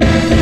자,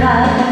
세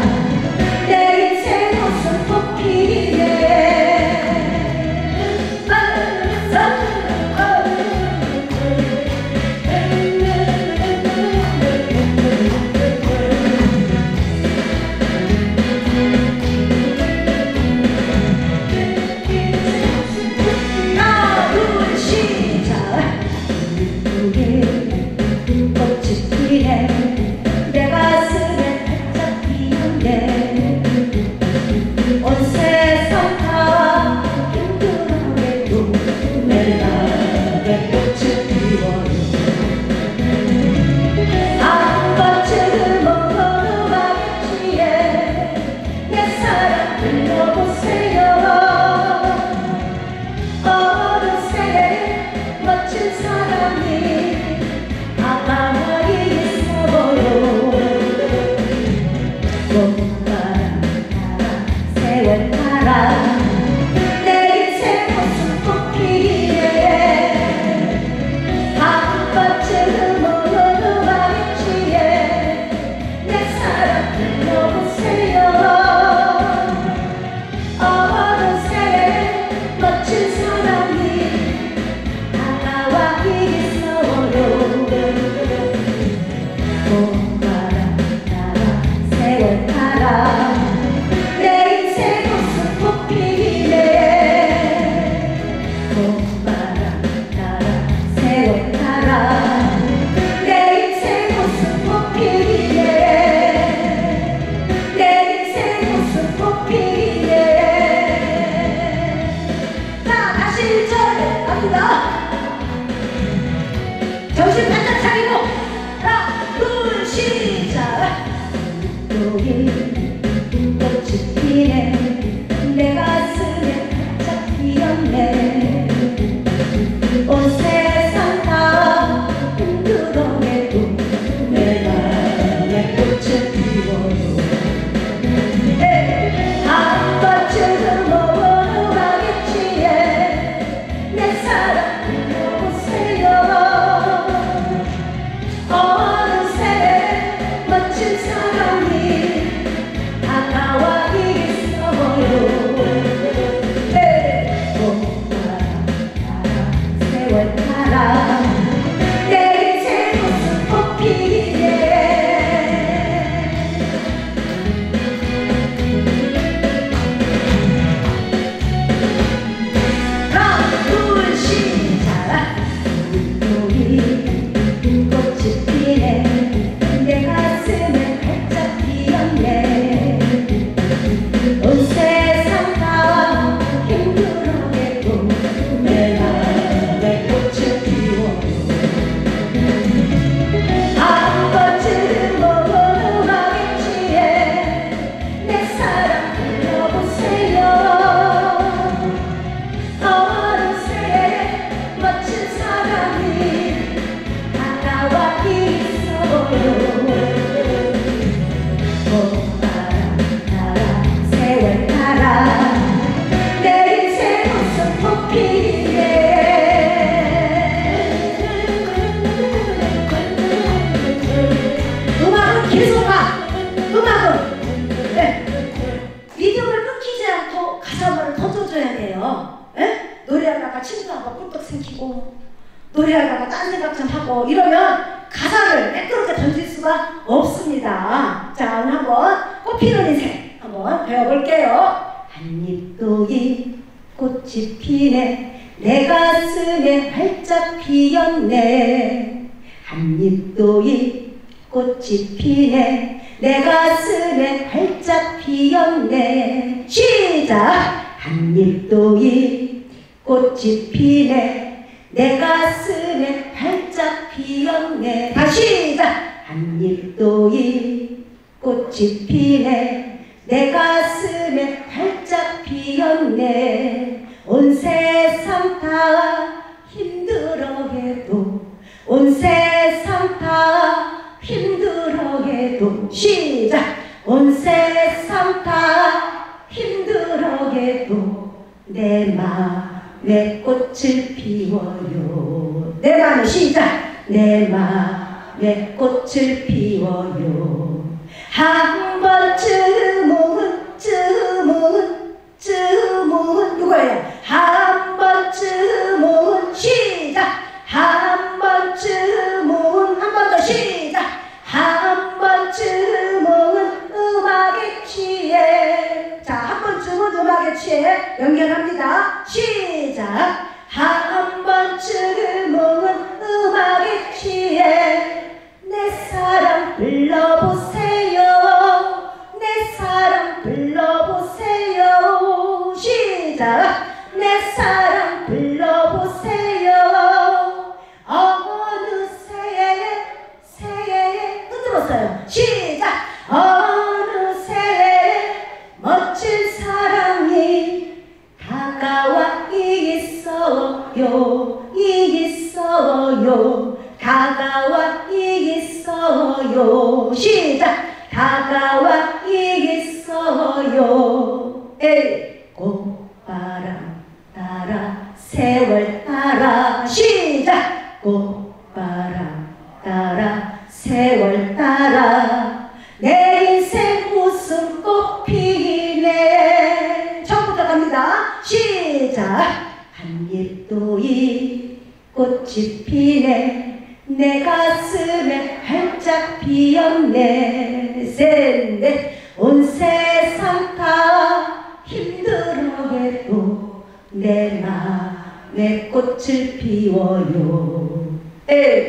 계속 가. 음악은. 네. 리듬을 끊기지 않고 가사말을 터져줘야 돼요. 네? 노래하다가 친구하고 꿀떡 생기고 노래하다가 딴 생각 좀 하고 이러면 가사를 매끄럽게 던질 수가 없습니다. 자 오늘 한번 꽃피는 인생 한번 배워볼게요. 한입도 이 꽃이 피네 내 가슴에 활짝 피었네 한입도 이 꽃이 피네. 내 가슴에 활짝 피었네. 시작! 한입도이 꽃이 피네. 내 가슴에 활짝 피었네. 다시 시작! 한입도이 꽃이 피네. 내 가슴에 온 세상 다 힘들어해도 내 마음에 꽃을 피워요. 내 마음에 시작! 내 마음에 꽃을 피워요. 한 번쯤은 쯤은 쯤은 누구예요? 한 피었네 셋넷 온 세상 다 힘들어해도 내 마음에 꽃을 피워요. 에이 한